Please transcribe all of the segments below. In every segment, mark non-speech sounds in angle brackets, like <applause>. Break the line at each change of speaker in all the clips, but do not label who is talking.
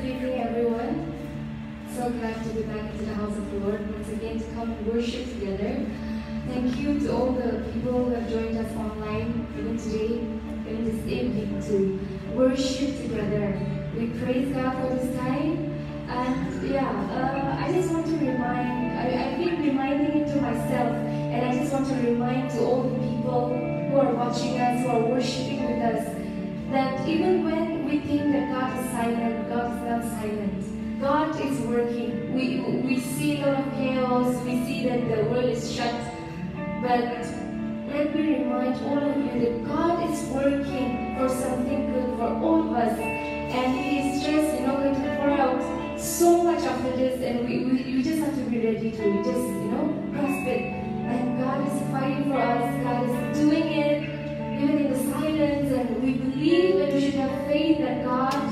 Good evening, everyone. So glad to be back into the house of the Lord once again to come and worship together. Thank you to all the people who have joined us online, even today, even this evening, to worship together. We praise God for this time. And yeah, uh, I just want to remind, I, I've been reminding it to myself, and I just want to remind to all the people who are watching us, who are worshiping with us, that even when we think that God is silent, God is not silent. God is working. We, we see a lot of chaos, we see that the world is shut. But let me remind all of you that God is working for something good for all of us. And He is just, you know, going to pour out so much after this, and we, we, we just have to be ready to just, you know, grasp it. And God is fighting for us, God is doing believe and we should have faith that God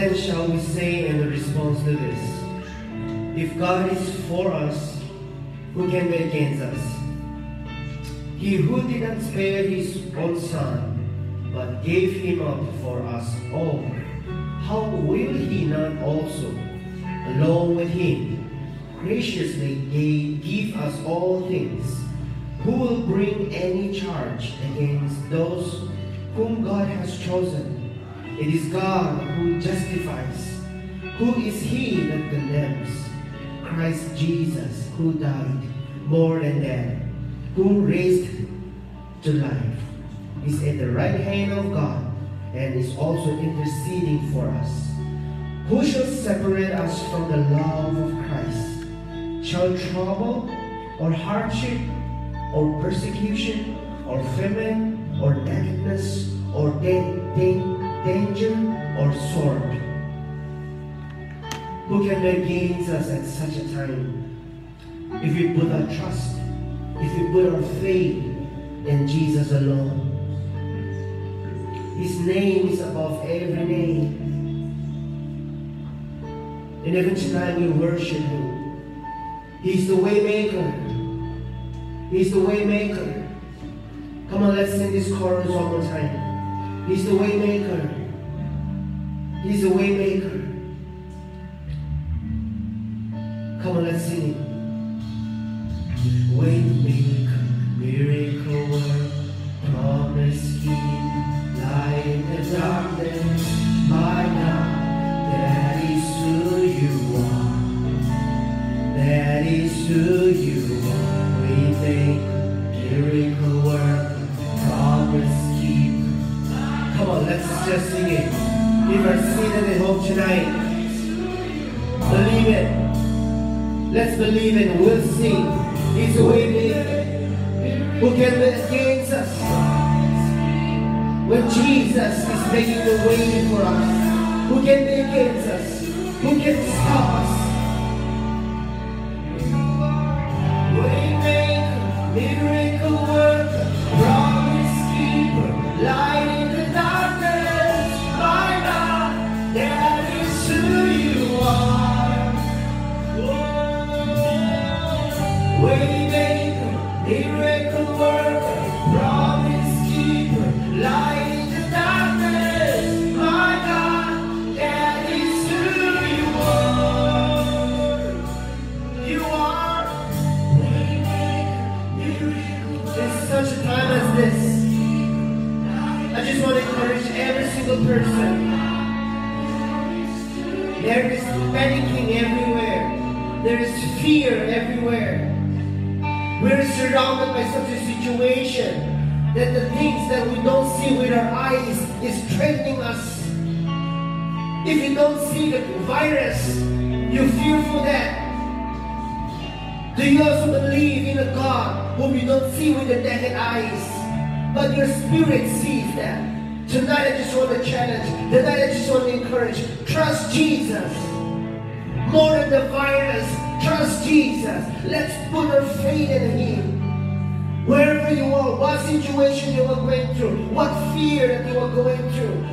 then shall we say in response to this? If God is for us, who can be against us? He who did not spare his own son, but gave him up for us all, how will he not also, along with him, graciously give us all things? Who will bring any charge against those whom God has chosen? It is God who justifies. Who is he that condemns? Christ Jesus, who died more than that, who raised to life, is at the right hand of God and is also interceding for us. Who shall separate us from the love of Christ? Shall trouble or hardship or persecution or famine or nakedness or da- danger or sword? Who can against us at such a time? If we put our trust, if we put our faith in Jesus alone. His name is above every name. And even tonight we worship Him. He's the way maker. He's the way maker. Come on, let's sing this chorus one more time. He's the way maker. He's the way maker. Come on, let's sing it. Waymaker, miracle work, promise keep, light in the darkness, my God, that is who you are. That is who you are. Just sing it. If are seated at home tonight, believe it. Let's believe it. We'll sing. He's a way. Who can be against us? When Jesus is making the way for us, who can be against us? Who can stop us? Fear everywhere. We're surrounded by such a situation that the things that we don't see with our eyes is threatening us. If you don't see the virus, you fear for that. Do you also believe in a God whom you don't see with the naked eyes, but your spirit sees that? Tonight I just want to challenge. Tonight I just want to encourage. Trust Jesus. More than the virus, trust Jesus. Let's put our faith in Him. Wherever you are, what situation you are going through, what fear that you are going through,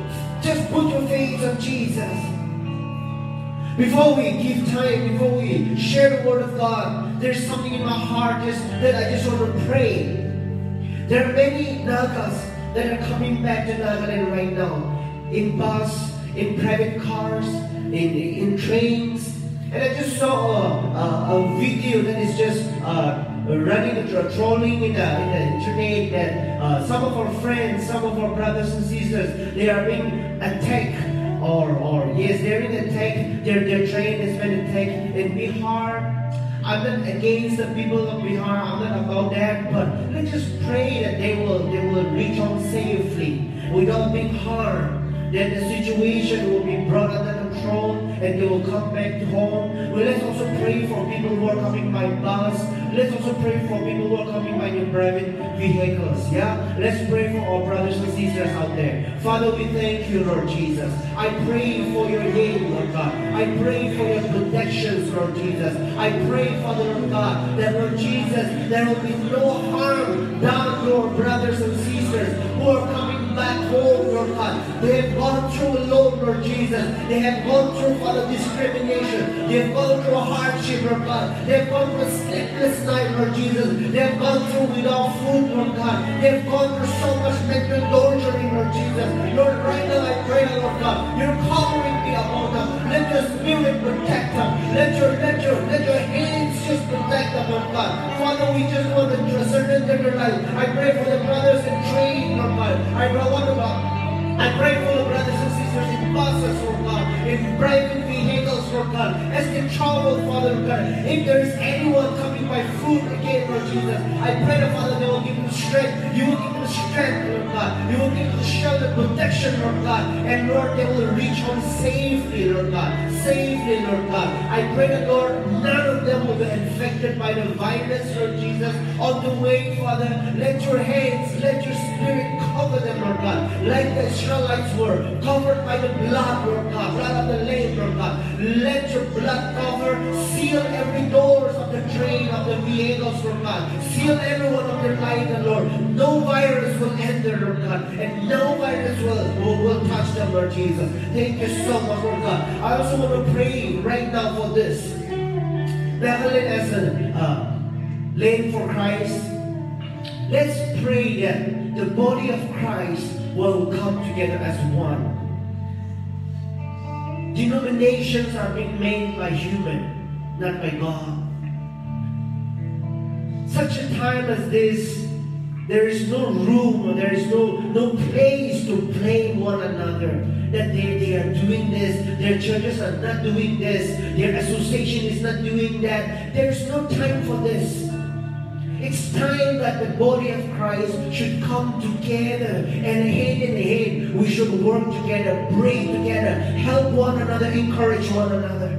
just put your faith on Jesus. Before we give time, before we share the word of God, there's something in my heart just that I just want to pray. There are many Nagas that are coming back to Nagaland right now, in bus, in private cars, in, in trains. And I just saw a, a, a video that is just uh, running, tro- trolling in the, in the internet that uh, some of our friends, some of our brothers and sisters, they are being attacked. Or, or yes, they're in attack, their, their train has been attacked. In Bihar. I'm not against the people of Bihar, I'm not about that, but let's just pray that they will they will reach home safely without being harmed. That the situation will be brought under control and they will come back home. Well, let's also pray for people who are coming by bus. Let's also pray for people who are coming by their private vehicles. Yeah? Let's pray for our brothers and sisters out there. Father, we thank you, Lord Jesus. I pray for your name, Lord God. I pray for your protections, Lord Jesus. I pray, Father Lord God, that Lord Jesus, there will be no harm done to our brothers and sisters who are coming back home, Lord God. They have gone through alone, Lord Jesus. They have gone through, Father, discrimination. They have gone through hardship, Lord God. They have gone through a sleepless night, Lord Jesus. They have gone through without food, Lord God. They have gone through so much mental torturing, Lord Jesus. Lord, right now I pray, Lord God, you're covering me upon them. Let your spirit protect them. Let your, let your, let your just protect Lord God. Father, we just want to surrender their life. I pray for the brothers in training, Lord God. I pray, what about I pray for the brothers and sisters in buses, Lord God, in private Lord God, as they travel, Father, God. If there is anyone coming by food again, Lord Jesus, I pray that, Father, they will give them strength. You will give them strength, Lord God. You will give them shelter, protection, Lord God. And Lord, they will reach home safely, Lord God. Safely, Lord God. I pray that, Lord, none of them will be infected by the virus, Lord Jesus. On the way, Father, let your hands, let your spirit cover them, Lord God. Like the Israelites were covered by the blood, Lord God, blood of the Lamb, Lord God. Let your blood cover, seal every doors of the train, of the vehicles, Lord God. Seal every one of their lives, Lord. No virus will enter, Lord God, and no virus will, will, will touch them, Lord Jesus. Thank you so much, Lord God. I also want to pray right now for this. Evelyn as a uh, for Christ. Let's pray that the body of Christ will come together as one. Denominations are being made by human, not by God. Such a time as this, there is no room or there is no, no place to blame one another. That they, they are doing this, their churches are not doing this, their association is not doing that. There's no time for this. It's time that the body of Christ should come together and hand in hand. We should work together, pray together, help one another, encourage one another.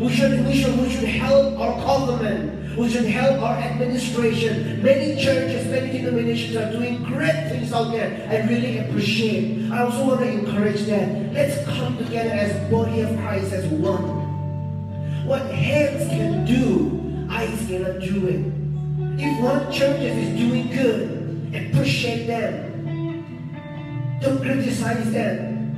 We should, we should, we should help our government. We should help our administration. Many churches, many denominations are doing great things out there. I really appreciate. I also want to encourage that. Let's come together as body of Christ as one. What hands can do, eyes cannot do it. If one church is doing good, and appreciate them. Don't criticize them.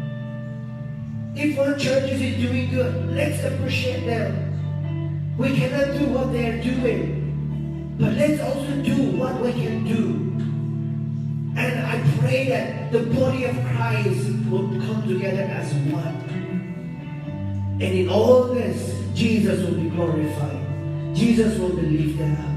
If one church is doing good, let's appreciate them. We cannot do what they are doing, but let's also do what we can do. And I pray that the body of Christ will come together as one. And in all this, Jesus will be glorified. Jesus will be lifted up.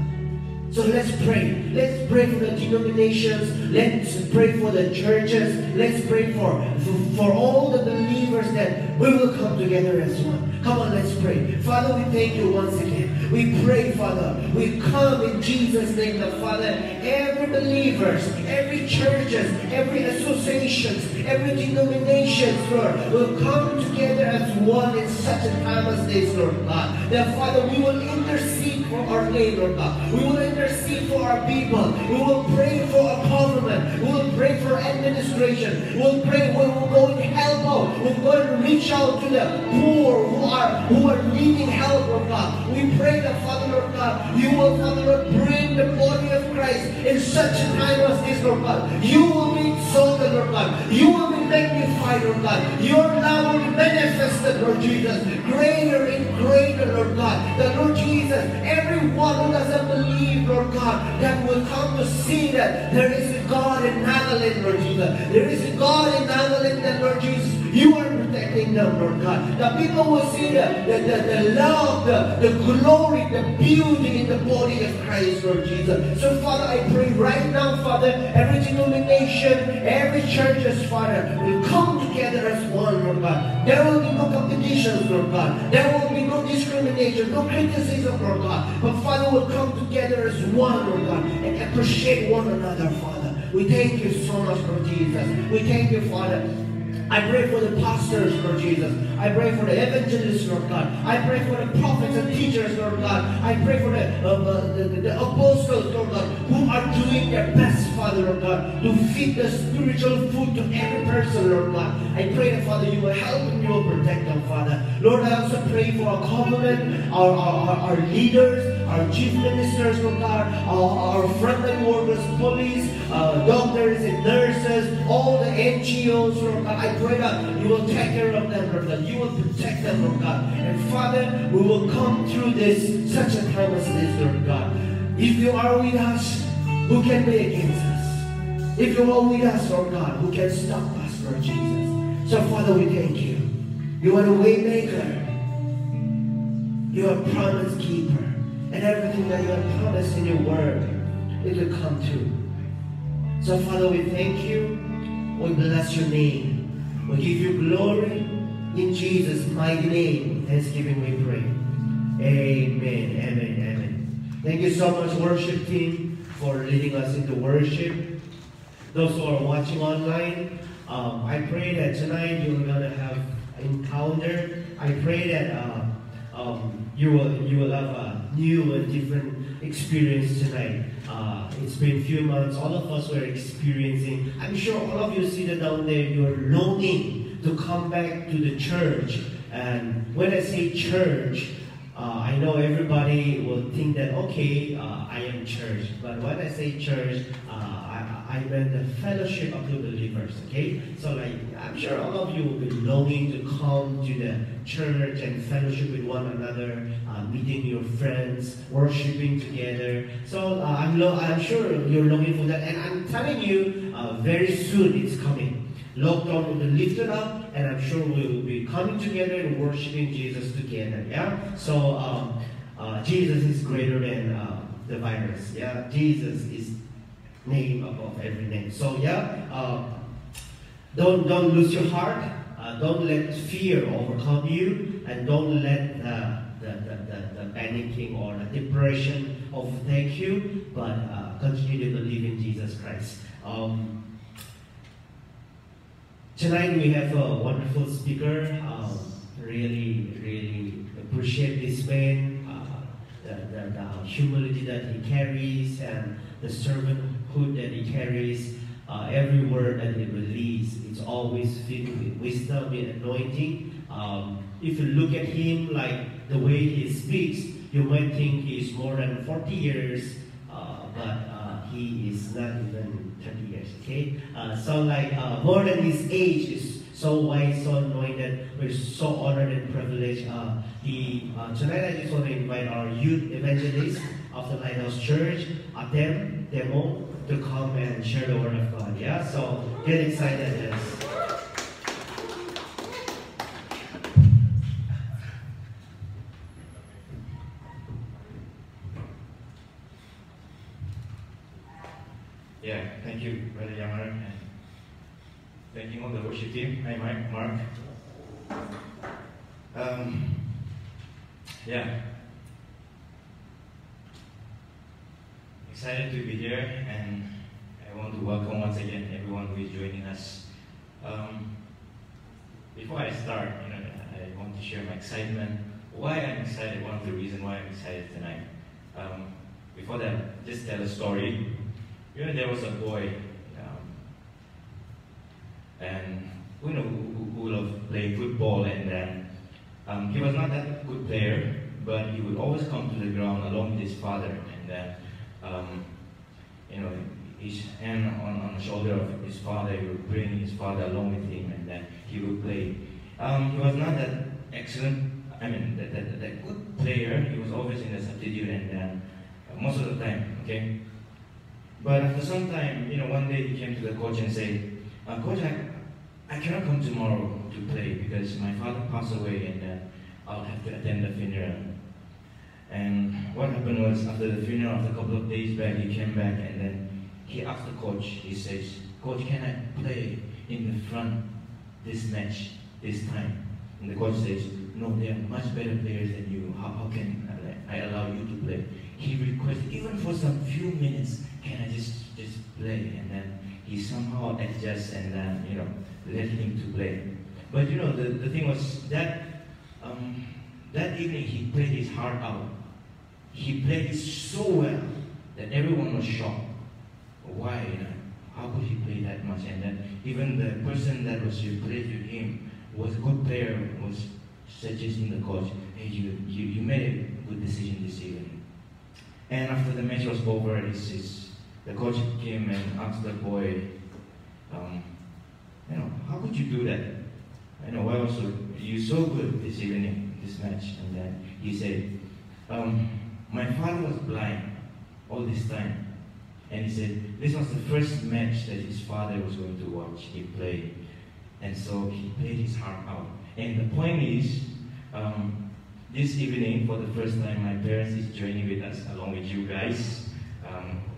So let's pray. Let's pray for the denominations. Let's pray for the churches. Let's pray for, for, for all the believers that we will come together as one. Come on, let's pray. Father, we thank you once again. We pray, Father. We come in Jesus' name, the Father. Every believers, every churches, every associations, every denominations, Lord, will come together as one in such a time as this, Lord God. That Father, we will intercede for our name, Lord God. We will intercede for our people. We will pray for our government. We will pray for administration. We will pray. We will go and help out. We're going to reach out to the poor who are who are needing help, Lord God. We pray that Father, Lord God, you will, Father, Lord, bring the body of Christ in such a time as this, Lord God. You will be exalted, Lord God. You will be magnified, Lord God. Your love will be manifested, Lord Jesus. Greater and greater, Lord God. The Lord Jesus, everyone who doesn't believe, Lord God, that will come to see that there is a God in Nagaland, Lord Jesus. There is a God in Nagaland, Lord Jesus, you are protecting them, Lord God. The people will see the, the, the, the love, the, the glory, the beauty in the body of Christ, Lord Jesus. So, Father, I pray right now, Father, every denomination, every churches, Father, will come together as one, Lord God. There will be no competitions, Lord God. There will be no discrimination, no criticism, Lord God. But Father will come together as one, Lord God, and appreciate one another, Father. We thank you so much, Lord Jesus. We thank you, Father. I pray for the pastors, Lord Jesus. I pray for the evangelists, Lord God. I pray for the prophets and teachers, Lord God. I pray for the, uh, uh, the, the, apostles, Lord God, who are doing their best, Father. Lord God, to feed the spiritual food to every person, Lord God. I pray that, Father, you will help and you will protect them, Father. Lord, I also pray for our government, our, our, our leaders, our chief ministers, Lord God, our, our frontline workers, police, uh, doctors and nurses, all the NGOs, Lord God. I pray that you will take care of them, Lord God. You will protect them, Lord God. And Father, we will come through this such a time as this, Lord God. If you are with us, who can be against us? If you are with us, Lord God, who can stop us, Lord Jesus? So, Father, we thank you. You are the way maker. You are a promise keeper. And everything that you have promised in your word, it will come true. So, Father, we thank you. We bless your name. We give you glory. In Jesus' mighty name, thanksgiving we pray. Amen, amen, amen. Thank you so much, worship team, for leading us into worship. Those who are watching online, um, I pray that tonight you're gonna have an encounter. I pray that uh, um, you will you will have a new and different experience tonight. Uh, it's been a few months. All of us were experiencing. I'm sure all of you see that down there. You're longing to come back to the church. And when I say church, uh, I know everybody will think that okay, uh, I am church. But when I say church, uh, I, I meant the fellowship of the believers. Okay, so like I'm sure all of you will be longing to come to the church and fellowship with one another, uh, meeting your friends, worshiping together. So uh, I'm I'm sure you're longing for that, and I'm telling you, uh, very soon it's coming. Lockdown will be lifted up, and I'm sure we will be coming together and worshiping Jesus together. Yeah. So um, uh, Jesus is greater than uh, the virus. Yeah. Jesus is name above every name. So yeah. Uh, don't don't lose your heart. Uh, don't let fear overcome you, and don't let the the, the, the, panicking or the depression overtake you. But uh, continue to believe in Jesus Christ. Um, Tonight we have a wonderful speaker. Um, really, really appreciate this man, uh, the, the, the humility that he carries and the servanthood that he carries. Uh, every word that he releases, it's always filled with wisdom and anointing. Um, if you look at him, like the way he speaks, you might think he's more than 40 years, uh, but uh, he is not even 30 years, okay? Uh, so like uh, more than his age is so wise, so anointed. We're so honored and privileged. Uh, he, uh, tonight I just want to invite our youth evangelists of the Lighthouse Church, Atem Demo, to come and share the word of God. Yeah, so get excited. Yes.
Thank you all the worship team. Hi, Mike, Mark. Um, yeah, excited to be here, and I want to welcome once again everyone who is joining us. Um, before I start, you know, I want to share my excitement. Why I'm excited. One of the reasons why I'm excited tonight. Um, before that, just tell a story. You know, there was a boy, and you know, who, who loved playing football, and then um, he was not that good player, but he would always come to the ground along with his father, and then, um, you know, his hand on, on the shoulder of his father, he would bring his father along with him, and then he would play. Um, he was not that excellent, I mean, that, that, that good player. He was always in the substitute, and then uh, most of the time, okay. But after some time, you know, one day he came to the coach and said, uh, Coach, I, I cannot come tomorrow to play because my father passed away and uh, I'll have to attend the funeral. And what happened was after the funeral, after a couple of days back, he came back and then he asked the coach, he says, Coach, can I play in the front this match, this time? And the coach says, No, they are much better players than you. How, how can I, I allow you to play? He requested, even for some few minutes, can I just just play? And then he somehow adjusts and then you know let him to play. But you know the, the thing was that um, that evening he played his heart out. He played it so well that everyone was shocked. Why? You know? how could he play that much? And then even the person that was replaced with him was a good player, was suggesting the coach, hey, you, you, you made a good decision this evening. And after the match was over, it's, it's, the coach came and asked the boy, um, you know, how could you do that? I know, why was you so good this evening, this match? And then he said, um, my father was blind all this time. And he said, this was the first match that his father was going to watch him play. And so he played his heart out. And the point is, um, this evening, for the first time, my parents is joining with us along with you guys.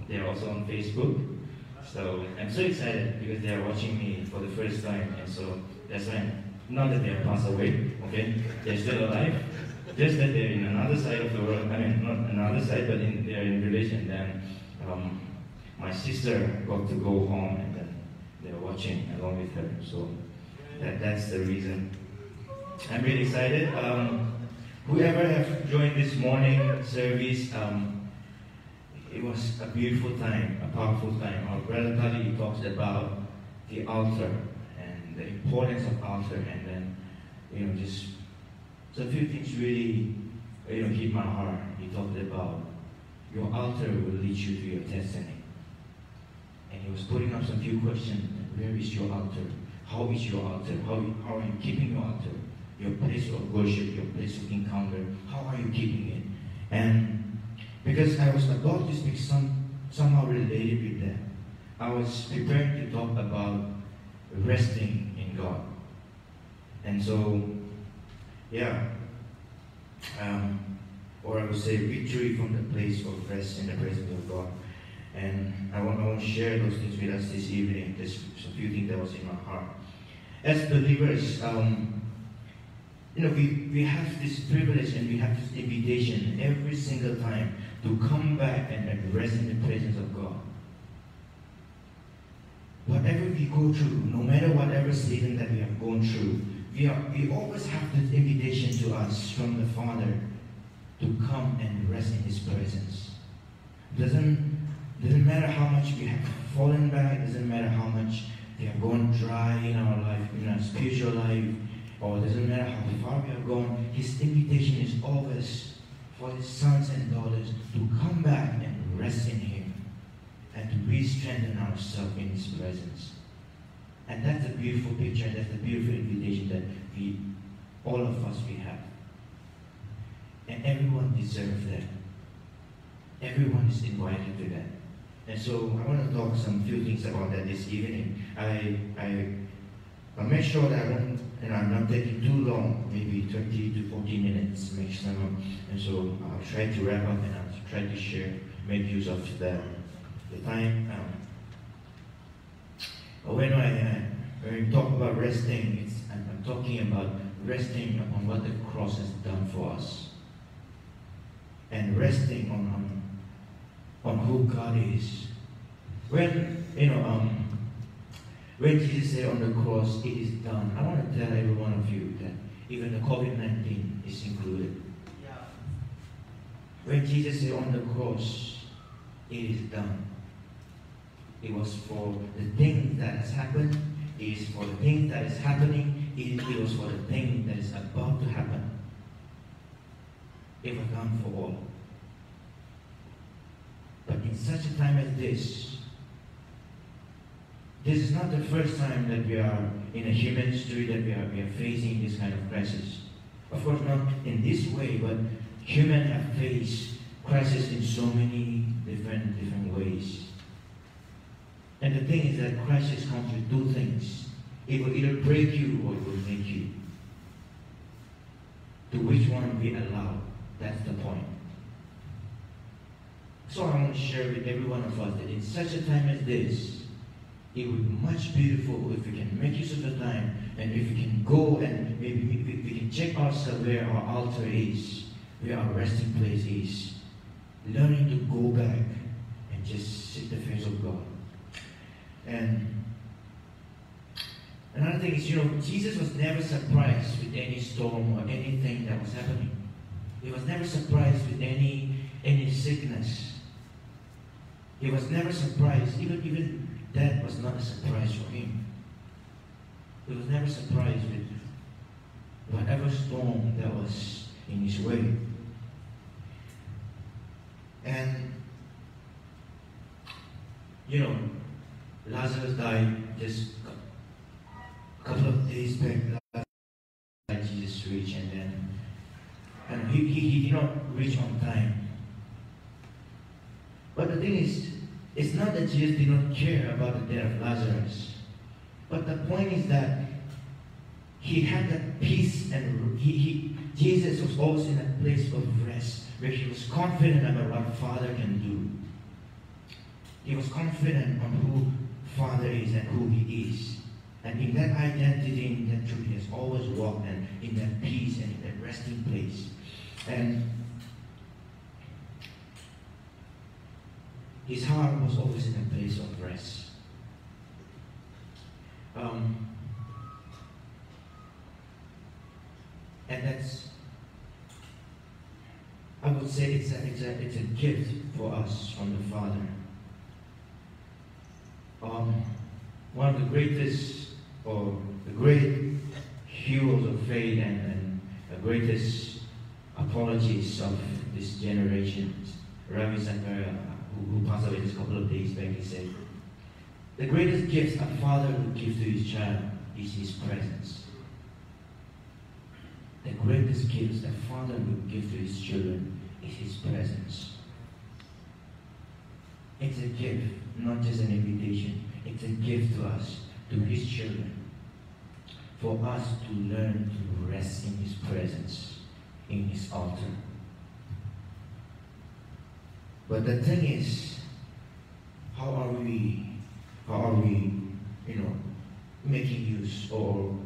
They're also on Facebook. So I'm so excited because they are watching me for the first time. And so that's why, not that they have passed away, okay? They're still alive. Just that they're in another side of the world. I mean, not another side, but in, they're in relation. Then um, my sister got to go home and then they're watching along with her. So that, that's the reason. I'm really excited. Um, whoever have joined this morning service, um, it was a beautiful time, a powerful time. Our brother Kali talks about the altar and the importance of altar, and then you know just so a few things really you know hit my heart. He talked about your altar will lead you to your destiny. And he was putting up some few questions. Where is your altar? How is your altar? How, how are you keeping your altar? Your place of worship, your place of encounter. How are you keeping it? And because I was about to speak some somehow related with that, I was preparing to talk about resting in God. And so, yeah, um, or I would say victory from the place of rest in the presence of God. And I want, I want to share those things with us this evening. There's a few things that was in my heart. As believers, um, you know, we, we have this privilege and we have this invitation every single time to come back and, and rest in the presence of God. Whatever we go through, no matter whatever season that we have gone through, we, are, we always have this invitation to us from the Father to come and rest in His presence. Doesn't doesn't matter how much we have fallen back, doesn't matter how much we have gone dry in our life, in our spiritual life, or doesn't matter how far we have gone, His invitation is always for His sons and daughters to come back and rest in Him and to re-strengthen ourselves in His presence. And that's a beautiful picture, that's a beautiful invitation that we, all of us, we have. And everyone deserves that. Everyone is invited to that. And so I want to talk some few things about that this evening. I I I make sure that I don't and I'm not taking too long, maybe 20 to 40 minutes maximum. And so I'll try to wrap up and I'll try to share, make use of the, the time. Um, when I uh, when we talk about resting, it's, I'm, I'm talking about resting upon what the cross has done for us. And resting on, on on who God is. When, you know, um, when Jesus said on the cross, it is done, I want to tell every one of you that even the COVID-19 is included. When Jesus said on the cross, it is done. It was for the thing that has happened, it is for the thing that is happening, it, it was for the thing that is about to happen. It was done for all. But in such a time as this, this is not the first time that we are in a human history that we are, we are facing this kind of crisis. Of course, not in this way, but humans have faced crisis in so many different different ways. And the thing is that crisis comes with two things. It will either break you or it will make you. To which one we allow. That's the point. So I want to share with every one of us that in such a time as this, it would be much beautiful if we can make use of the time and if we can go and maybe we, we can check ourselves where our altar is, where our resting place is. Learning to go back and just sit the face of God. And another thing is, you know, Jesus was never surprised with any storm or anything that was happening. He was never surprised with any any sickness. He was never surprised, even even that was not a surprise for him. He was never surprised with whatever storm that was in his way. And you know, Lazarus died just a couple of days back. Like Jesus reached, and then and he, he, he did not reach on time. But the thing is, it's not that Jesus did not care about the death of Lazarus. But the point is that he had that peace and he, he Jesus was always in a place of rest where he was confident about what Father can do. He was confident on who Father is and who he is. And in that identity, in that truth, he has always walked and in that peace and in that resting place. And his heart was always in a place of rest. Um, and that's, I would say it's a, it's a, gift for us from the Father. Um, one of the greatest, or the great heroes of faith and, and the greatest apologists of this generation, Ravi Zacharias, who, passed away just a couple of days back, he said, the greatest gift a father would give to his child is his presence. The greatest gift a father would give to his children is his presence. It's a gift, not just an invitation. It's a gift to us, to his children, for us to learn to rest in his presence, in his altar. But the thing is, how are we, how are we, you know, making use or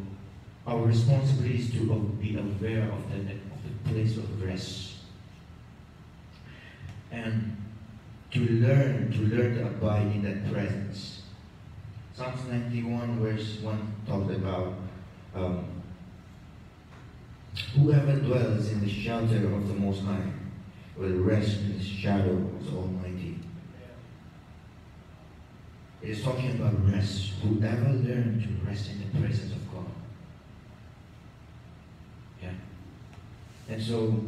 our responsibility is to be aware of the, of the place of rest and to learn, to learn to abide in that presence. Psalms 91 verse 1 talks about um, whoever dwells in the shelter of the Most High will rest in the shadow of Almighty. It is talking about rest. Whoever learned to rest in the presence of God. Yeah. And so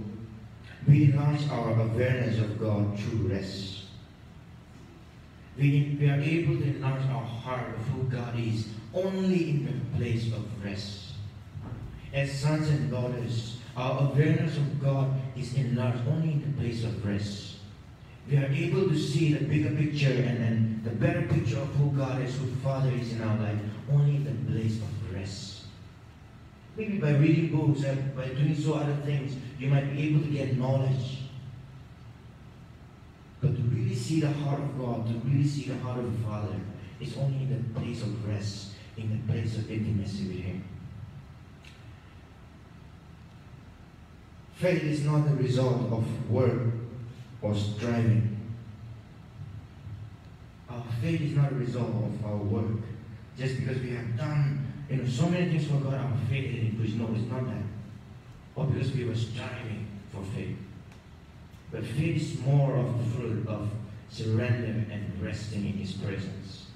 we enlarge our awareness of God through rest. We, we are able to enlarge our heart of who God is only in the place of rest. As sons and daughters, our awareness of God is enlarged only in the place of rest. We are able to see the bigger picture and, the better picture of who God is, who Father is in our life, only in the place of rest. Maybe by reading books and by doing so other things, you might be able to get knowledge. But to really see the heart of God, to really see the heart of the Father, is only in the place of rest, in the place of intimacy with Him. Faith is not the result of work or striving. Our faith is not a result of our work. Just because we have done you know, so many things for God, our faith is increased. No, it's not that. Or because we were striving for faith. But faith is more of the fruit of surrender and resting in His presence.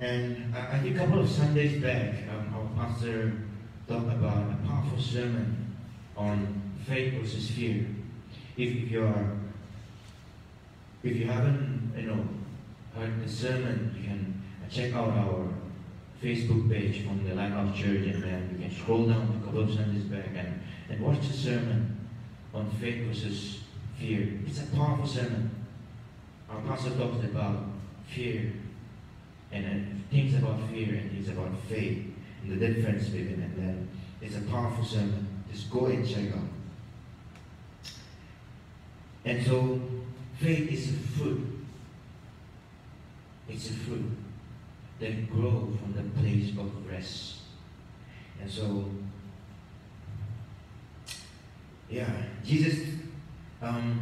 And I think a couple of Sundays back, um, our pastor talked about a powerful sermon on faith versus fear. If, you are, if you haven't, you know, heard the sermon, you can check out our Facebook page from the Lighthouse Church, and then you can scroll down a couple of Sundays back and, and watch the sermon on faith versus fear. It's a powerful sermon. Our pastor talks about fear and, and things about fear and things about faith the difference between and then it's a powerful sermon. Just go and check out. And so faith is a fruit. It's a fruit that grow from the place of rest. And so yeah, Jesus um,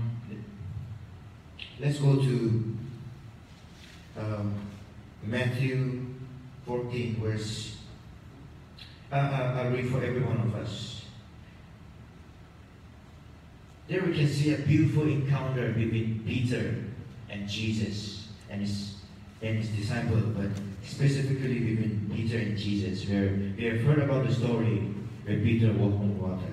let's go to um, Matthew 14, verse. I'll read for every one of us. There we can see a beautiful encounter between Peter and Jesus and his and his disciple, but specifically between Peter and Jesus, where we have heard about the story where Peter walked on water.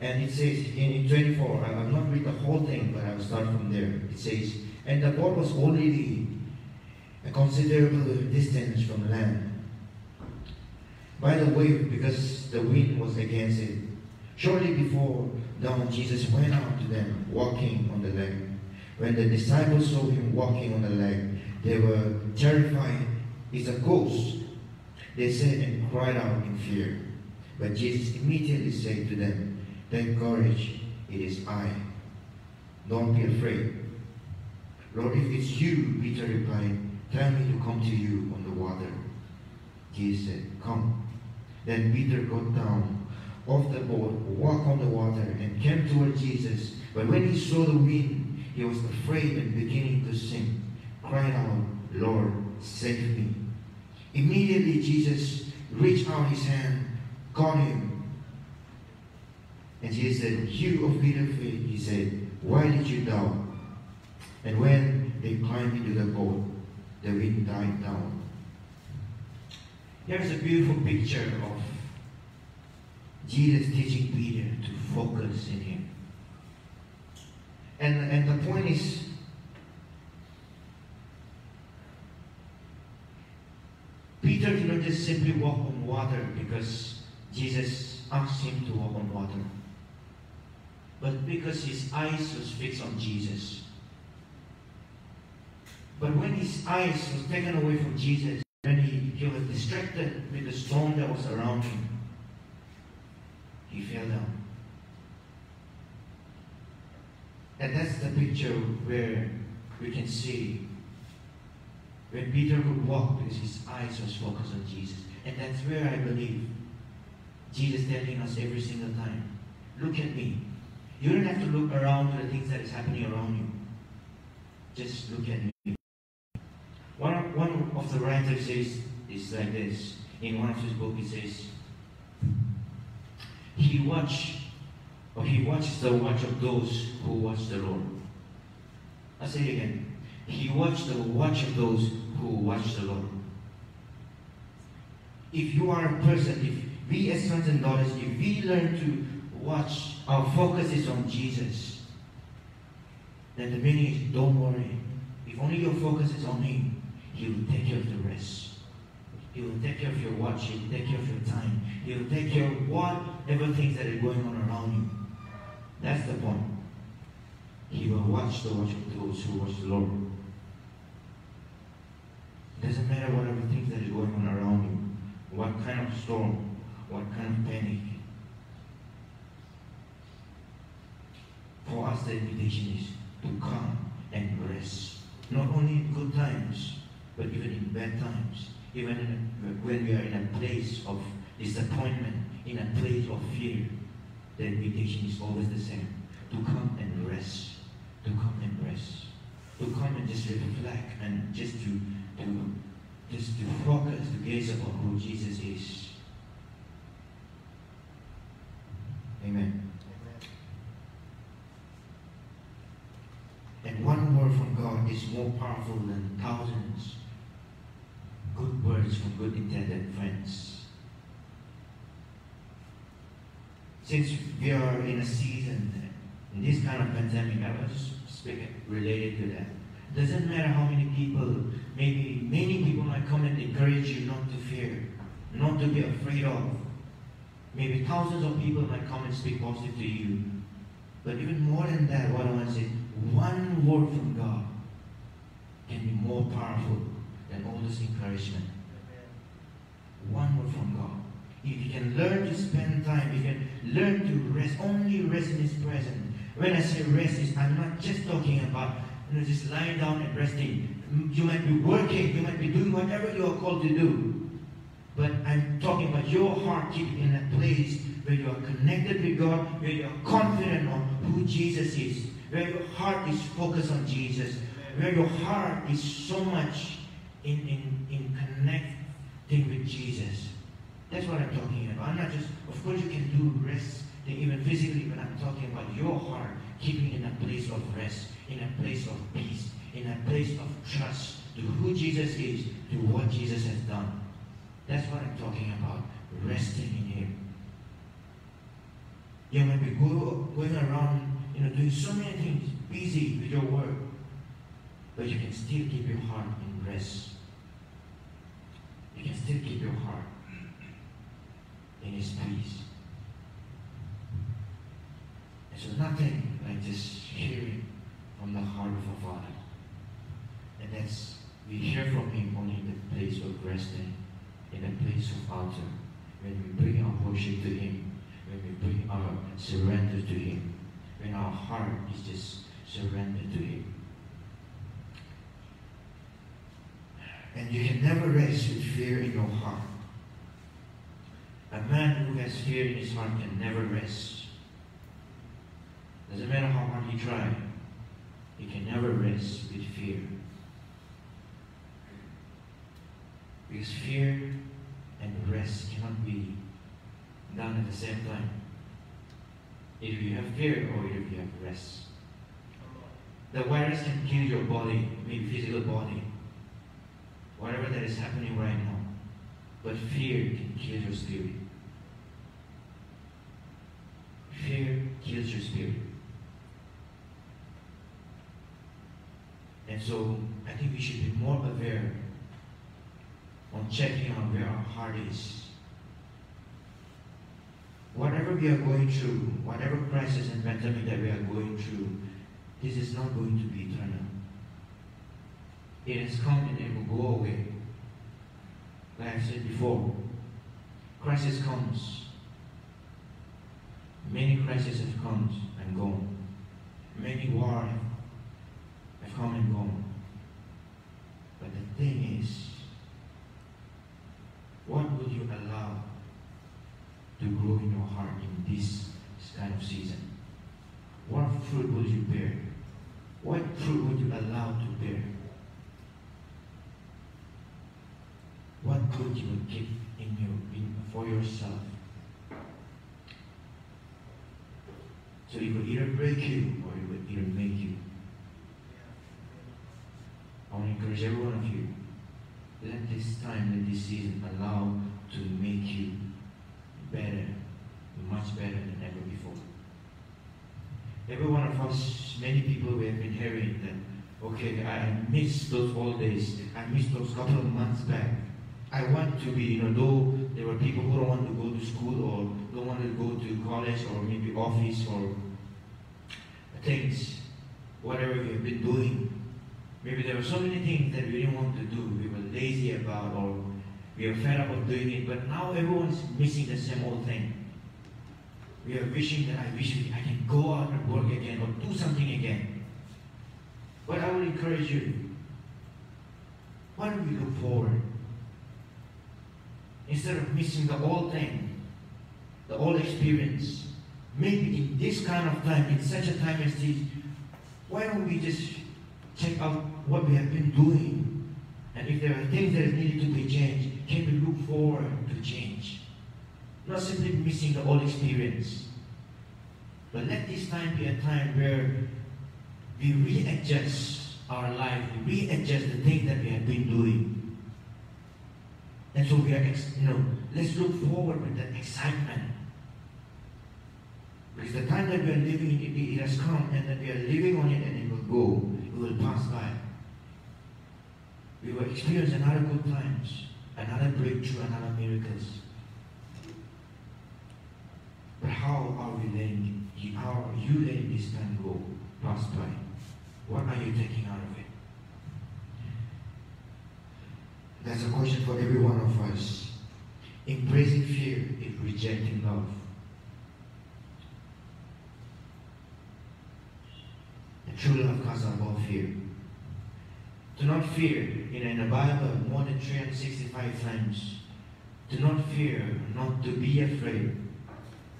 And it says in, in 24, I- I'll not read the whole thing, but I'll start from there. It says, And the boat was already a considerable distance from land. By the way, because the wind was against it, shortly before dawn, Jesus went out to them, walking on the lake. When the disciples saw him walking on the lake, they were terrified. It's a ghost, they said and cried out in fear. But Jesus immediately said to them, Take courage, it is I. Don't be afraid. Lord, if it's you, Peter replied, tell me to come to you on the water. Jesus said, Come. Then Peter got down off the boat, walked on the water, and came toward Jesus. But when he saw the wind, he was afraid and beginning to sink, cried out, Lord, save me. Immediately Jesus reached out his hand, caught him. And Jesus said, You of little faith, he said, why did you doubt? And when they climbed into the boat, the wind died down. Here's a beautiful picture of Jesus teaching Peter to focus in him. And, and the point is, Peter did not just simply walk on water because Jesus asked him to walk on water, but because his eyes was fixed on Jesus. But when his eyes was taken away from Jesus, when he, he was distracted with the storm that was around him, he fell down. And that's the picture where we can see when Peter could walk because his eyes was focused on Jesus. And that's where I believe Jesus telling us every single time, look at me. You don't have to look around to the things that is happening around you. Just look at me. One of, one of the writers says is like this. In one of his books, he says, he watch or he watches the watch of those who watch the Lord. I say it again. He watched the watch of those who watch the Lord. If you are a person, if we as sons and daughters, if we learn to watch, our focus is on Jesus, then the meaning is don't worry. If only your focus is on Him, He will take care of the rest. He will take care of your watch. He will take care of your time. He will take care of whatever things that are going on around you. That's the point. He will watch the watch of those who watch the Lord. It doesn't matter whatever things that is going on around you, what kind of storm, what kind of panic. For us, the invitation is to come and rest. Not only in good times, but even in bad times. Even a, when we are in a place of disappointment, in a place of fear, the invitation is always the same. To come and rest. To come and rest. To come and just reflect and just to, to just to focus, to gaze upon who Jesus is. Amen. And one word from God is more powerful than thousands good words from good intended friends. Since we are in a season, in this kind of pandemic, I was speaking related to that. Doesn't matter how many people, maybe many people might come and encourage you not to fear, not to be afraid of. Maybe thousands of people might come and speak positive to you. But even more than that, what I want to say, one word from God can be more powerful than all this encouragement. One word from God. If you can learn to spend time, you can learn to rest, only rest in His presence. When I say rest, I'm not just talking about you know, just lying down and resting. You might be working, you might be doing whatever you are called to do. But I'm talking about your heart keeping in a place where you are connected with God, where you are confident on who Jesus is, where your heart is focused on Jesus, where your heart is so much in, in, in connecting with Jesus. That's what I'm talking about. I'm not just, of course, you can do rest even physically, but I'm talking about your heart keeping in a place of rest, in a place of peace, in a place of trust to who Jesus is, to what Jesus has done. That's what I'm talking about. Resting in Him. You might be go, going around, you know, doing so many things, busy with your work, but you can still keep your heart in rest. You can still keep your heart in His peace. And so nothing like just hearing from the heart of our Father. And that's we hear from Him only in the place of resting, in the place of altar, when we bring our worship to Him, when we bring our surrender to Him, when our heart is just surrendered to Him. And you can never rest with fear in your heart. A man who has fear in his heart can never rest. Doesn't matter how hard he tries, he can never rest with fear. Because fear and rest cannot be done at the same time. Either you have fear or either you have rest. The virus can kill your body, maybe physical body, whatever that is happening right now. But fear can kill your spirit. Fear kills your spirit. And so I think we should be more aware on checking on where our heart is. Whatever we are going through, whatever crisis and pandemic that we are going through, this is not going to be eternal. It has come and it will go away. Like I said before, crisis comes. Many crises have come and gone. Many wars have come and gone. But the thing is, what will you allow to grow in your heart in this kind of season? What fruit will you bear? What fruit would you allow to bear? Good you give in you in, for yourself? So it will either break you or it will either make you. I want to encourage every one of you. Let this time, let this season allow to make you better, much better than ever before. Every one of us, many people we have been hearing that, okay, I miss those old days. I miss those couple of months back. I want to be, you know, though there were people who don't want to go to school or don't want to go to college or maybe office or things, whatever we have been doing. Maybe there were so many things that we didn't want to do, we were lazy about, or we are fed up of doing it, but now everyone's missing the same old thing. We are wishing that I wish I can go out and work again or do something again. But I would encourage you, why don't we look forward? Instead of missing the old thing, the old experience, maybe in this kind of time, in such a time as this, why don't we just check out what we have been doing? And if there are things that needed to be changed, can we look forward to change? Not simply missing the old experience. But let this time be a time where we readjust our life, we readjust the things that we have been doing. And so we are, you know, let's look forward with that excitement. Because the time that we are living in it, it has come and that we are living on it and it will go, it will pass by. We will experience another good times, another breakthrough, another miracles. But how are we letting, how are you letting this time go, pass by? What are you taking out of it? That's a question for every one of us. Embracing fear is rejecting love. And true love out all fear. Do not fear. You know, in the Bible, more than 365 times. Do not fear, not to be afraid.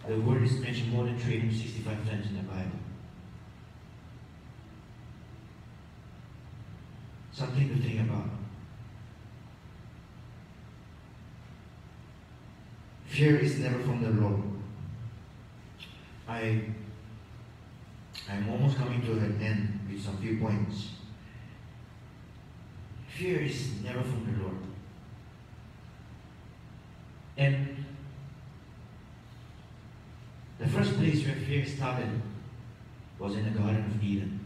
The word is mentioned more than 365 times in the Bible. Something to think about. Fear is never from the Lord. I I'm almost coming to an end with some few points. fear is never from the Lord. And the first place where fear started was in the Garden of Eden.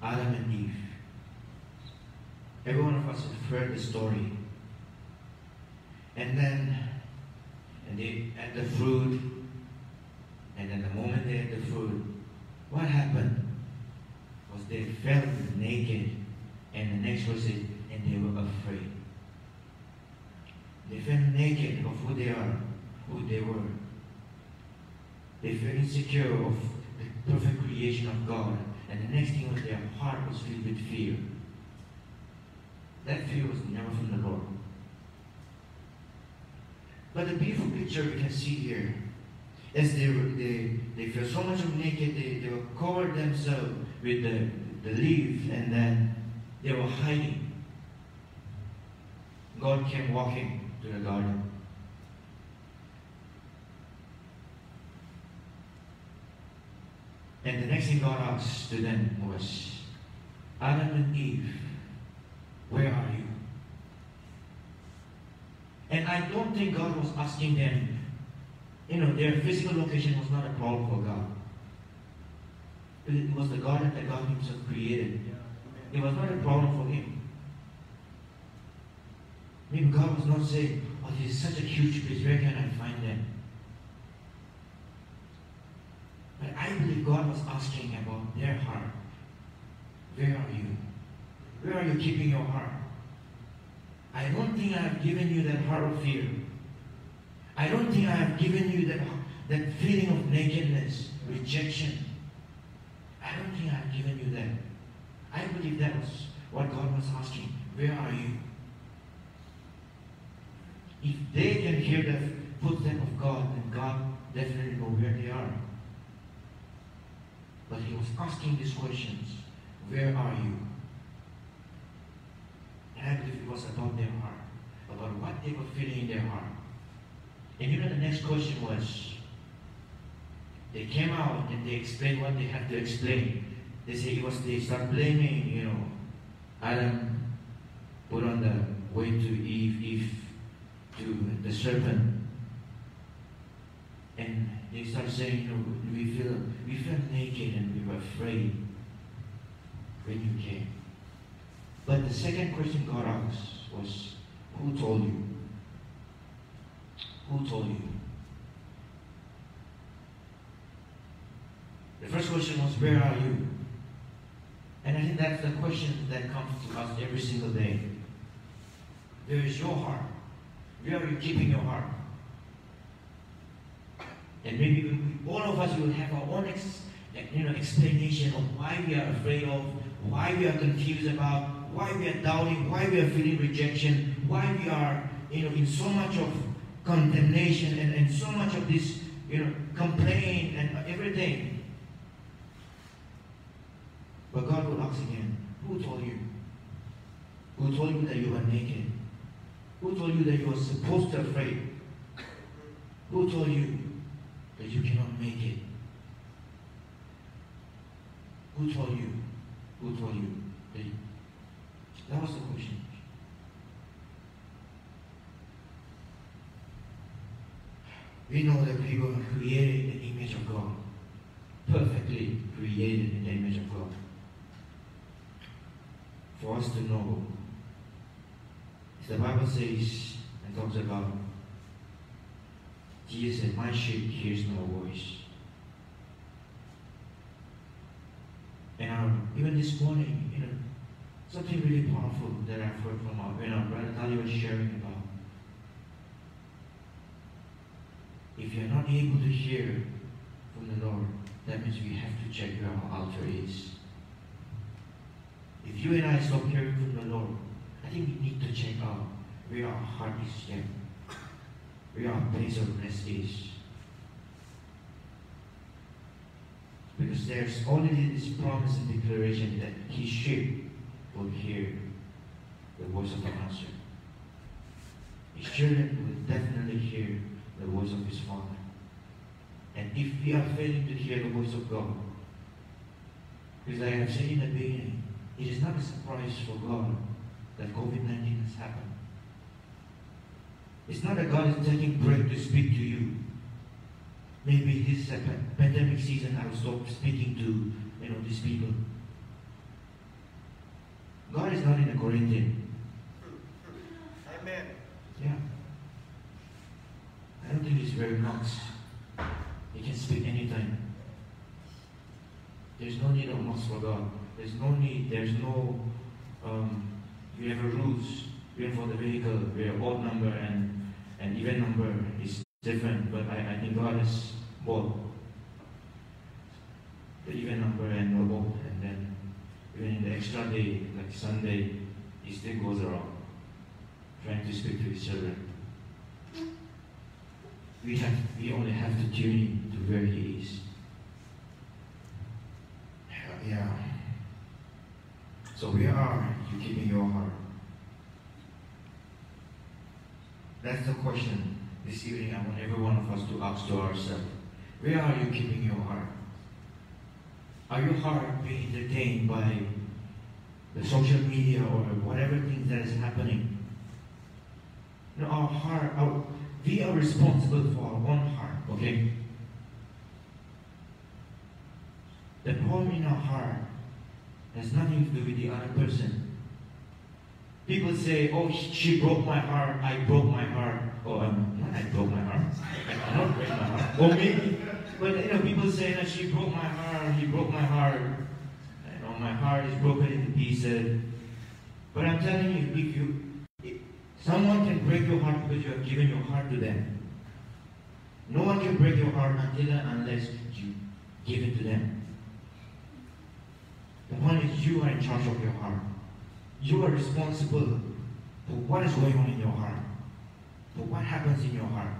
Adam and Eve. Every one of us has heard the story. And then, and they ate the fruit, and then the moment they ate the fruit, what happened was they felt naked, and the next verse is, and they were afraid. They felt naked of who they are, who they were. They felt insecure of the perfect creation of God, and the next thing was their heart was filled with fear. That fear was never from the Lord. But the beautiful picture we can see here is they, they, they feel so much of naked, they, they were covered themselves with the, the leaf, and then they were hiding. God came walking to the garden. And the next thing God asked to them was, Adam and Eve, where are you? And I don't think God was asking them, you know, their physical location was not a problem for God. It was the garden that God Himself created. It was not a problem for Him. Maybe God was not saying, oh, this is such a huge place, where can I find them? But I believe God was asking about their heart. Where are you? Where are you keeping your heart? I don't think I have given you that heart of fear. I don't think I have given you that, that feeling of nakedness, rejection. I don't think I have given you that. I believe that was what God was asking. Where are you? If they can hear the footstep of God, then God definitely know where they are. But he was asking these questions. Where are you? I believe it was about their heart, about what they were feeling in their heart. And you know the next question was, they came out and they explained what they had to explain. They say it was they start blaming, you know, Adam put on the way to Eve, Eve to the serpent. And they start saying, you know, we feel we felt naked and we were afraid when you came. But the second question God asked was, Who told you? Who told you? The first question was, Where are you? And I think that's the question that comes to us every single day. Where is your heart? Where are you keeping your heart? And maybe we, all of us will have our own ex, you know, explanation of why we are afraid of, why we are confused about, why we are doubting, why we are feeling rejection, why we are you know, in so much of condemnation and, and so much of this you know, complaint and everything. But God will ask again, who told you? Who told you that you were naked? Who told you that you were supposed to afraid? Who told you that you cannot make it? Who told you? Who told you? That, you- that was the question. We know that we were created in the image of God, perfectly created in the image of God. For us to know, the Bible says and talks about, Jesus said, My sheep hears no voice. And our, even this morning, you know, something really powerful that I've heard from our, brother Tali was sharing about. If you're not able to hear from the Lord, that means we have to check where our altar is. If you and I stop hearing from the Lord, I think we need to check out where our heart is yet, where our place of rest is. Because there's already this promise and declaration that He sheep will hear the voice of the master. His children will definitely hear the voice of his father. And if we are failing to hear the voice of God, Because I have said in the beginning, it is not a surprise for God that COVID 19 has happened. It's not that God is taking break to speak to you. Maybe this pandemic season I will stop speaking to you know these people. God is not in a quarantine.
Amen.
Yeah. I don't think he's very much. He can speak anytime. There's no need of much for God. There's no need, there's no, um, you have a rules, even for the vehicle, where odd number and, and even number is different, but I, I think God is both. The even number and the both, and then even in the extra day, like Sunday, he still goes around trying to speak to his children. We have we only have to tune in to where he is. Yeah. So where are you keeping your heart? That's the question this evening I want every one of us to ask to ourselves. Where are you keeping your heart? Are your heart being entertained by the social media or whatever things that is happening? You know, our heart, our, we are responsible for our own heart, okay? The problem in our heart has nothing to do with the other person. People say, oh, she broke my heart, I broke my heart. Oh, um, I broke my heart. <laughs> I not break my heart. Maybe, but you know, people say that she broke my heart, he broke my heart. You know, my heart is broken into pieces. But I'm telling you, if you if someone can break your heart because you have given your heart to them. No one can break your heart until and unless you give it to them. The point is you are in charge of your heart. You are responsible for what is going on in your heart, for what happens in your heart.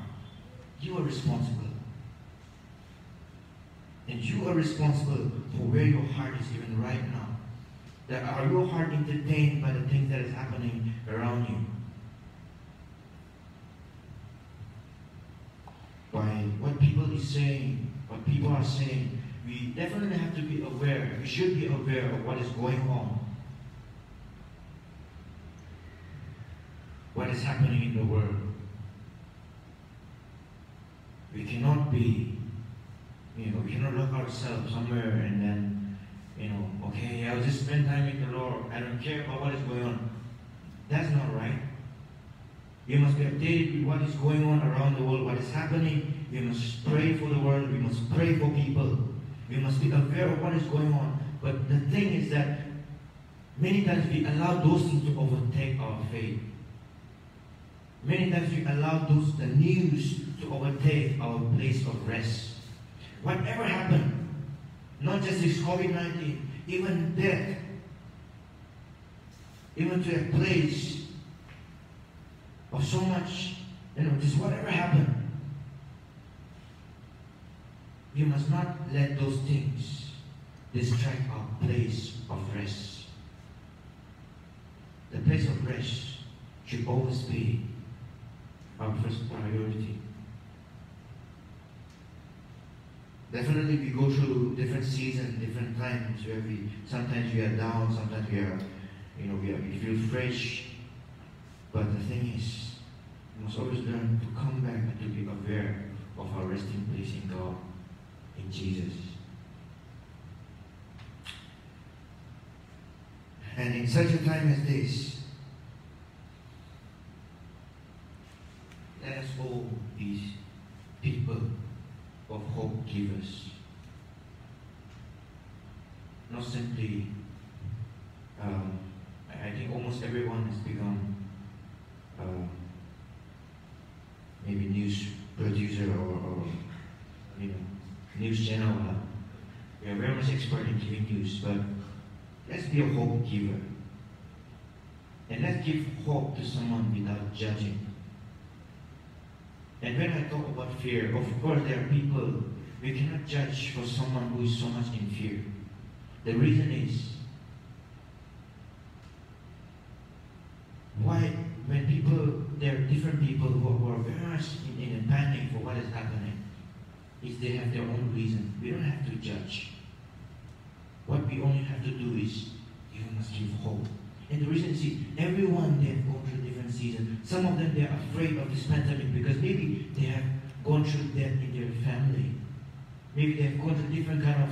You are responsible. And you are responsible for where your heart is even right now. That are your heart entertained by the things that is happening around you? By what people is saying, what people are saying, we definitely have to be aware. We should be aware of what is going on. What is happening in the world. We cannot be, you know, we cannot look ourselves somewhere and then, you know, okay, I'll just spend time with the Lord. I don't care about what is going on. That's not right. We must be updated with what is going on around the world, what is happening. We must pray for the world. We must pray for people. We must be aware of what is going on. But the thing is that many times we allow those things to overtake our faith. Many times we allow those the news to overtake our place of rest. Whatever happened, not just this COVID-19, even death, even to a place of so much, you know, just whatever happened. We must not let those things distract our place of rest. The place of rest should always be our first priority. Definitely we go through different seasons, different times where we sometimes we are down, sometimes we are you know we, are, we feel fresh. But the thing is, we must always learn to come back and to be aware of our resting place in God, in Jesus. And in such a time as this, let us all be people of hope givers. Not simply, um, I think almost everyone has become um, maybe news producer or, or you know news channel. Uh, we are very much expert in giving news, but let's be a hope giver. And let's give hope to someone without judging. And when I talk about fear, of course there are people we cannot judge for someone who is so much in fear. The reason is why when people there are different people who are, very much in, in a panic for what is happening, is they have their own reason. We don't have to judge. What we only have to do is you must give hope. And the reason is, everyone they seasons. Some of them they are afraid of this pandemic because maybe they have gone through death in their family. Maybe they have gone through different kind of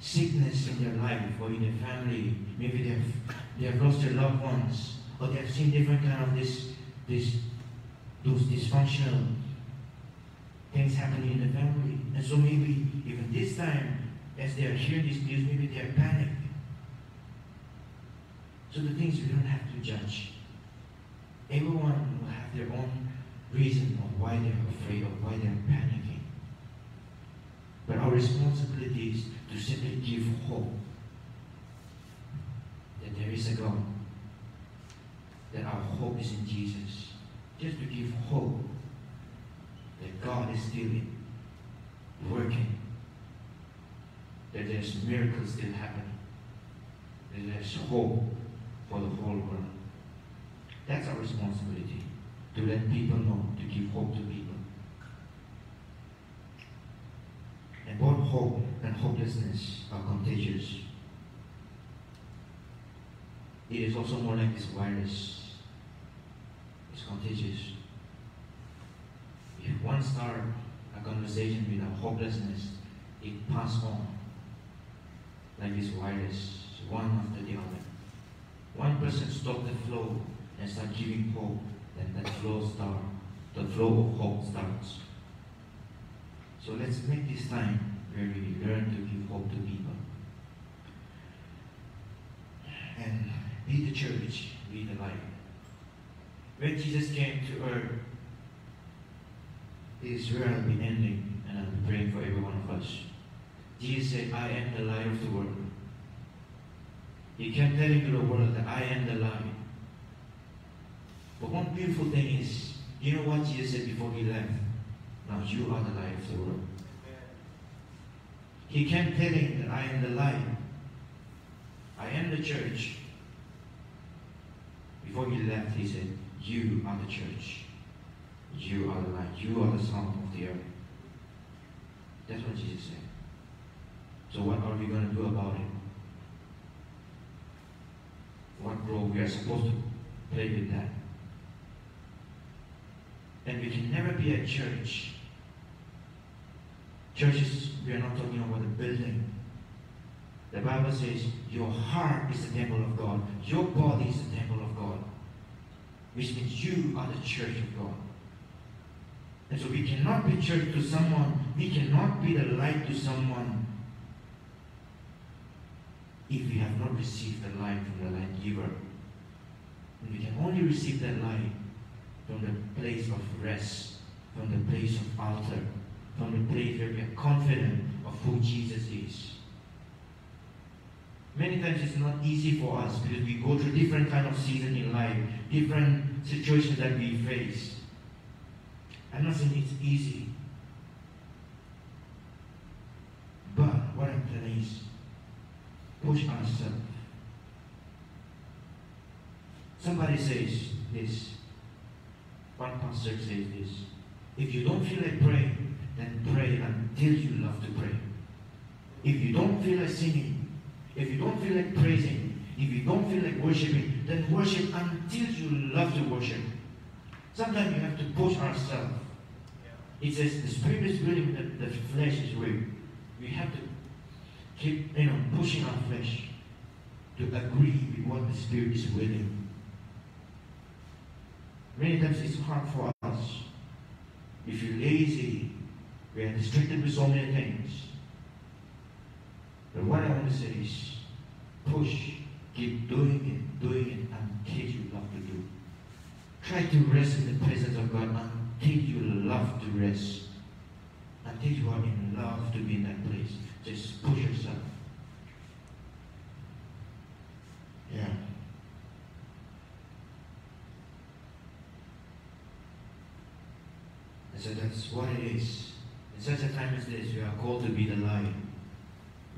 sickness in their life or in their family. Maybe they have they have lost their loved ones or they have seen different kind of this this those dysfunctional things happening in the family. And so maybe even this time, as they are hearing this news, maybe they are panicked. So the things we don't have to judge. Everyone will have their own reason of why they're afraid or why they're panicking. But our responsibility is to simply give hope that there is a God, that our hope is in Jesus. Just to give hope that God is still working, that there's miracles still happening, that there's hope for the whole world. That's our responsibility to let people know, to give hope to people. And both hope and hopelessness are contagious. It is also more like this virus. It's contagious. If one start a conversation with a hopelessness, it pass on like this virus, one after the other. One person stop the flow and start giving hope, then that flow start, the flow of hope starts. So let's make this time where we learn to give hope to people. And be the church, be the light. When Jesus came to earth, this is where I'll be ending, and I'll be praying for every one of us. Jesus said, I am the light of the world. He kept telling the world that I am the light. But one beautiful thing is, you know what Jesus said before he left? Now you are the light of the world. He kept telling that I am the light. I am the church. Before he left, he said, You are the church. You are the light. You are the salt of the earth. That's what Jesus said. So what are we going to do about it? What role we are supposed to play with that? And we can never be a church. Churches, we are not talking about a building. The Bible says your heart is the temple of God. Your body is the temple of God. Which means you are the church of God. And so we cannot be church to someone, we cannot be the light to someone if we have not received the light from the light giver. And we can only receive that light from the place of rest, from the place of altar, from the place where we are confident of who Jesus is. Many times it's not easy for us because we go through different kind of season in life, different situations that we face. I'm not saying it's easy. But what I'm telling is push ourselves. Somebody says this. One pastor says this. If you don't feel like praying, then pray until you love to pray. If you don't feel like singing, if you don't feel like praising, if you don't feel like worshiping, then worship until you love to worship. Sometimes you have to push ourselves. It says the spirit is willing, the, the flesh is weak. We have to keep, you know, pushing our flesh to agree with what the spirit is willing. Many times it's hard for us. If you're lazy, we are distracted with so many things. But what I want to say is push, keep doing it, doing it until you love to do. Try to rest in the presence of God until you love to rest. Until you are in love to be in that place. Just push yourself. Yeah. So that's what it is. In such a time as this, we are called to be the light.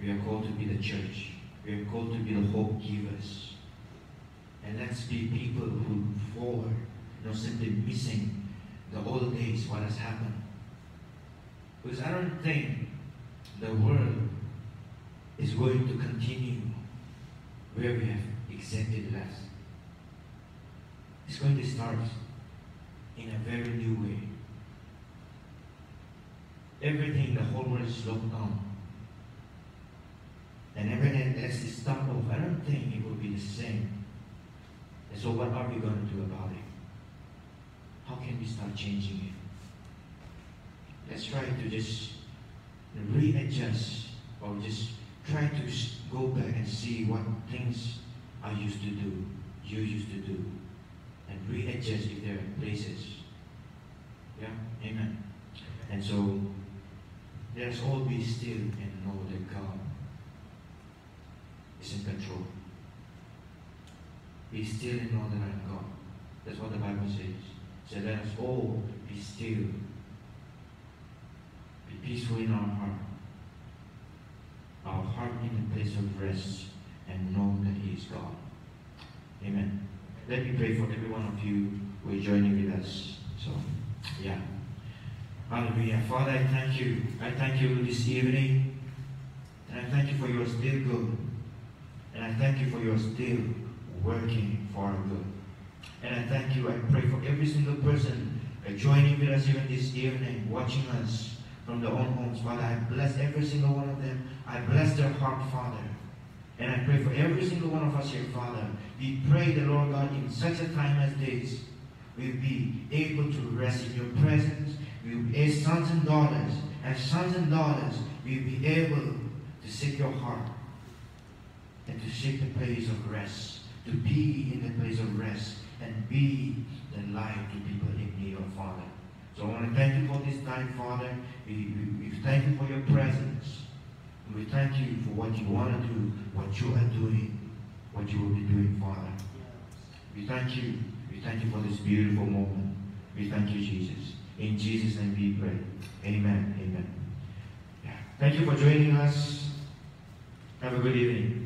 We are called to be the church. We are called to be the hope givers. And let's be people who forward, not simply missing the old days, what has happened. Because I don't think the world is going to continue where we have exactly left. It's going to start in a very new way. Everything in the whole world is locked down. And everything it start off, I don't think it will be the same. And so what are we going to do about it? How can we start changing it? Let's try to just readjust or just try to go back and see what things I used to do, you used to do, and readjust if there are places. Yeah, amen. And so let's all be still and know that God is in control. Be still and know that I am God. That's what the Bible says. So let us all be still. Be peaceful in our heart. Our heart in a place of rest and know that He is God. Amen. Let me pray for every one of you who are joining with us. So, yeah. Hallelujah. Father, I thank you. I thank you this evening. And I thank you for your still good. And I thank you for your still working for our good. And I thank you. I pray for every single person joining with us even this evening, watching us from their own homes. Father, I bless every single one of them. I bless their heart, Father. And I pray for every single one of us here, Father. We pray the Lord God in such a time as this, we'll be able to rest in your presence. We'll, as sons and daughters, as sons and daughters, we'll be able to seek your heart and to seek the place of rest, to be in the place of rest and be the light to people in need of Father. So I want to thank you for this time, Father. We, we, we thank you for your presence. We thank you for what you want to do, what you are doing, what you will be doing, Father. We thank you. We thank you for this beautiful moment. We thank you, Jesus. In Jesus' name we pray. Amen. Amen. Thank you for joining us. Have a good evening.